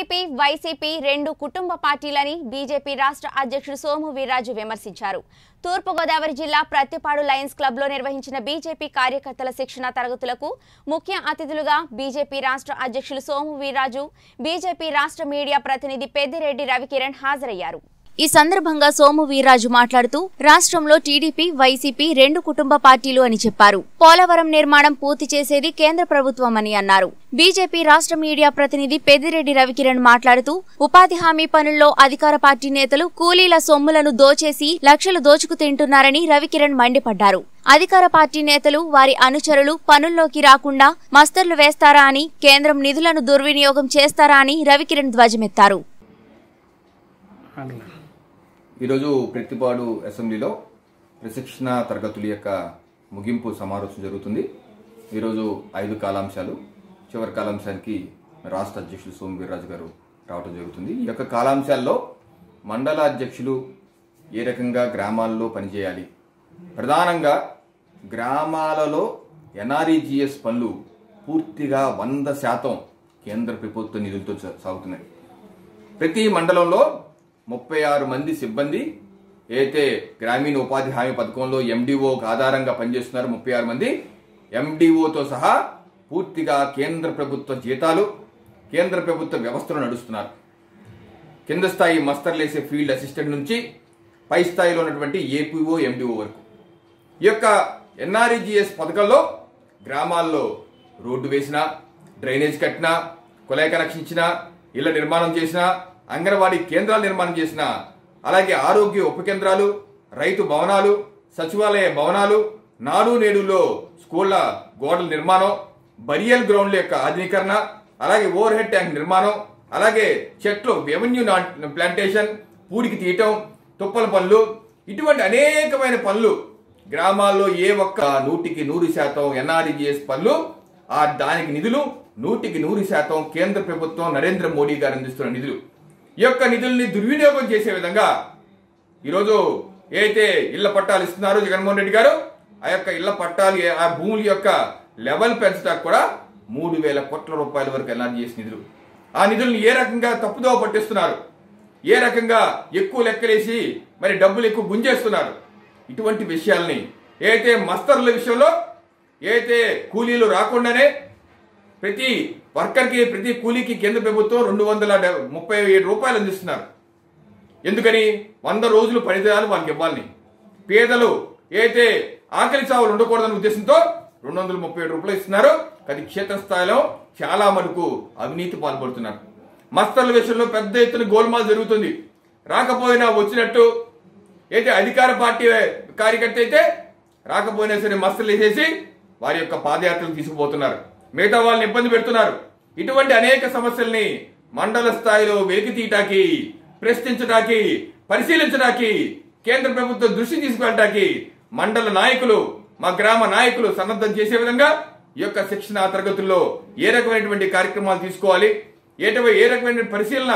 TDP YCP రెండు కుటుంబ పార్టీలని BJP రాష్ట్ర అధ్యక్షుడు సోము వీర్రాజు విమర్శించారు. తూర్పుగోదావరి జిల్లా ప్రత్తిపాడు లయన్స్ క్లబ్లో నిర్వహించిన బీజేపీ కార్యకర్తల శిక్షణ తరగతులకు ముఖ్య అతిథులుగా బీజేపీ రాష్ట్ర అధ్యక్షులు సోము వీర్రాజు బీజేపీ రాష్ట్ర మీడియా ప్రతినిధి పెద్దిరెడ్డి రవికిరణ్ హాజరయ్యారు. ఈ సందర్భంగా సోము వీర్రాజు మాట్లాడుతూ రాష్ట్రంలో టీడీపీ వైసీపీ రెండు కుటుంబ పార్టీలు అని చెప్పారు. పోలవరం నిర్మాణం పూర్తి చేసేది కేంద్ర ప్రభుత్వం అని అన్నారు. బీజేపీ రాష్ట్ర మీడియా ప్రతినిధి పెద్దిరెడ్డి రవికిరణ్ మాట్లాడుతూ ఉపాధి హామీ పనుల్లో అధికార పార్టీ నేతలు కూలీల సొమ్ములను దోచేసి లక్షలు దోచుకు తింటున్నారని రవికిరణ్ మండిపడ్డారు. అధికార పార్టీ నేతలు వారి అనుచరులు పనుల్లోకి రాకుండా మస్తర్లు వేస్తారా అని కేంద్రం నిధులను దుర్వినియోగం చేస్తారా అని రవికిరణ్ ధ్వజమెత్తారు. ఈరోజు ప్రతిపాడు అసెంబ్లీలో ప్రశిక్షణ తరగతుల యొక్క ముగింపు సమావేశం జరుగుతుంది. ఈరోజు ఐదు కాలాంశాలు. చివరి కాలాంశానికి రాష్ట్ర అధ్యక్షులు సోము వీర్రాజు గారు రావడం జరుగుతుంది. ఈ యొక్క కాలాంశాల్లో మండల అధ్యక్షులు ఏ రకంగా గ్రామాల్లో పనిచేయాలి? ప్రధానంగా గ్రామాలలో ఎన్ఆర్ఈజిఎస్ పనులు పూర్తిగా వంద శాతం కేంద్ర ప్రభుత్వ నిధులతో సాగుతున్నాయి. ప్రతి మండలంలో ముప్పై ఆరు మంది సిబ్బంది అయితే గ్రామీణ ఉపాధి హామీ పథకంలో ఎండిఓ ఆధారంగా పనిచేస్తున్నారు ముప్పై ఆరు మంది. ఎండిఓతో సహా పూర్తిగా కేంద్ర ప్రభుత్వ జీతాలు కేంద్ర ప్రభుత్వ వ్యవస్థలు నడుస్తున్నారు. కింద స్థాయి మస్తర్లేసే ఫీల్డ్ అసిస్టెంట్ నుంచి పై స్థాయిలో ఉన్నటువంటి ఏపీఓ ఎండిఓ వరకు. ఈ యొక్క ఎన్ఆర్ఈజిఎస్ పథకంలో గ్రామాల్లో రోడ్డు వేసినా డ్రైనేజ్ కట్టినా కుళాయి కనెక్షన్ ఇచ్చినా ఇళ్ళ నిర్మాణం చేసినా అంగన్వాడీ కేంద్రాలు నిర్మాణం చేసిన అలాగే ఆరోగ్య ఉప కేంద్రాలు రైతు భవనాలు సచివాలయ భవనాలు నాడు నేడులో స్కూళ్ళ గోడల నిర్మాణం బరియల్ గ్రౌండ్ల యొక్క ఆధునీకరణ అలాగే ఓవర్ హెడ్ ట్యాంక్ నిర్మాణం అలాగే చెట్లు రెవెన్యూ ప్లాంటేషన్ పూడికి తీయటం తుప్పల పనులు ఇటువంటి అనేకమైన పనులు గ్రామాల్లో ఏ ఒక్క నూటికి నూరు శాతం ఎన్ఆర్ఈజిఎస్ పనులు ఆ దానికి నిధులు నూటికి నూరు శాతం కేంద్ర ప్రభుత్వం నరేంద్ర మోడీ గారు అందిస్తున్న నిధులు. ఈ యొక్క నిధుల్ని దుర్వినియోగం చేసే విధంగా ఈరోజు ఏదైతే ఇళ్ళ పట్టాలు ఇస్తున్నారో జగన్మోహన్ రెడ్డి గారు ఆ యొక్క ఇళ్ళ పట్టాలు ఆ భూముల యొక్క లెవెల్ పెంచడానికి కూడా మూడు వేల కోట్ల రూపాయల వరకు ఎన్ఆర్జీఎస్ నిధులు. ఆ నిధులను ఏ రకంగా తప్పుదోవ పట్టిస్తున్నారు? ఏ రకంగా ఎక్కువ లెక్కలేసి మరి డబ్బులు ఎక్కువ గుంజేస్తున్నారు? ఇటువంటి విషయాల్ని ఏదైతే మస్తరుల విషయంలో ఏదైతే కూలీలు రాకుండానే ప్రతి వర్కర్కి ప్రతి కూలీకి కేంద్ర ప్రభుత్వం రెండు వందల ముప్పై ఏడు రూపాయలు అందిస్తున్నారు. ఎందుకని? వంద రోజులు పనిదినాలు వాళ్ళకి ఇవ్వాలని. పేదలు ఏదైతే ఆకలి చావులు ఉండకూడదనే ఉద్దేశంతో రెండు వందల ముప్పై ఏడు రూపాయలు ఇస్తున్నారు. అది క్షేత్రస్థాయిలో చాలా మటుకు అవినీతి పాల్పడుతున్నారు. మస్తర్ల విషయంలో పెద్ద ఎత్తున గోల్మాల్ జరుగుతుంది. రాకపోయినా వచ్చినట్టు అయితే అధికార పార్టీ కార్యకర్త అయితే రాకపోయినా సరే మస్తలు వేసేసి వారి యొక్క పాదయాత్రలు తీసుకుపోతున్నారు. మిగతా వాళ్ళని ఇబ్బంది పెడుతున్నారు. ఇటువంటి అనేక సమస్యల్ని మండల స్థాయిలో వెలికి తీయటానికి ప్రశ్నించడానికి పరిశీలించడానికి కేంద్ర ప్రభుత్వం దృష్టి తీసుకెళ్ళటానికి మండల నాయకులు మా గ్రామ నాయకులు సన్నద్ధం చేసే విధంగా ఈ యొక్క శిక్షణ తరగతుల్లో ఏ రకమైనటువంటి కార్యక్రమాలు తీసుకోవాలి ఏటవై ఏ రకమైన పరిశీలన